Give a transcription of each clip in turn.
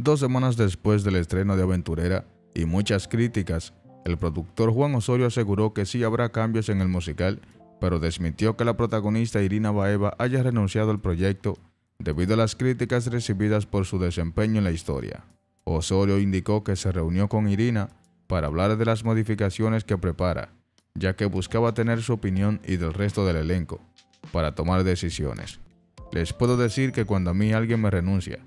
Dos semanas después del estreno de Aventurera y muchas críticas, el productor Juan Osorio aseguró que sí habrá cambios en el musical, pero desmintió que la protagonista Irina Baeva haya renunciado al proyecto debido a las críticas recibidas por su desempeño en la historia. Osorio indicó que se reunió con Irina para hablar de las modificaciones que prepara, ya que buscaba tener su opinión y del resto del elenco para tomar decisiones. Les puedo decir que cuando a mí alguien me renuncia,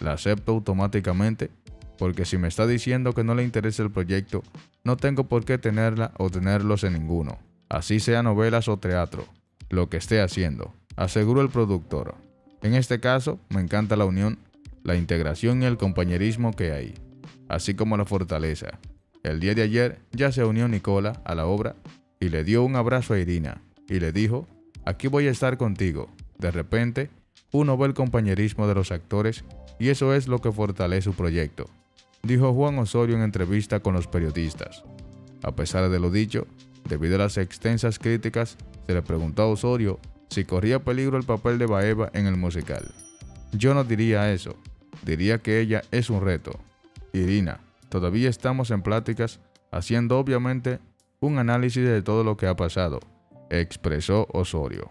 la acepto automáticamente porque si me está diciendo que no le interesa el proyecto, no tengo por qué tenerla o tenerlos en ninguno, así sea novelas o teatro, lo que esté haciendo, aseguró el productor. En este caso, me encanta la unión, la integración y el compañerismo que hay, así como la fortaleza. El día de ayer ya se unió Nicola a la obra y le dio un abrazo a Irina y le dijo, aquí voy a estar contigo. De repente, uno ve el compañerismo de los actores y eso es lo que fortalece su proyecto dijo Juan Osorio en entrevista con los periodistas. A pesar de lo dicho, debido a las extensas críticas, se le preguntó a Osorio si corría peligro el papel de Baeva en el musical. Yo no diría eso, diría que ella es un reto. Irina, todavía estamos en pláticas, haciendo obviamente un análisis de todo lo que ha pasado, expresó Osorio.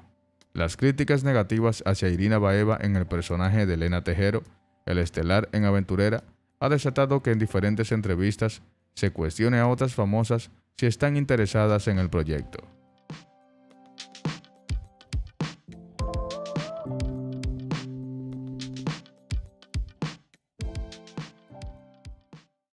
Las críticas negativas hacia Irina Baeva en el personaje de Elena Tejero, el estelar en Aventurera, ha desatado que en diferentes entrevistas se cuestione a otras famosas si están interesadas en el proyecto.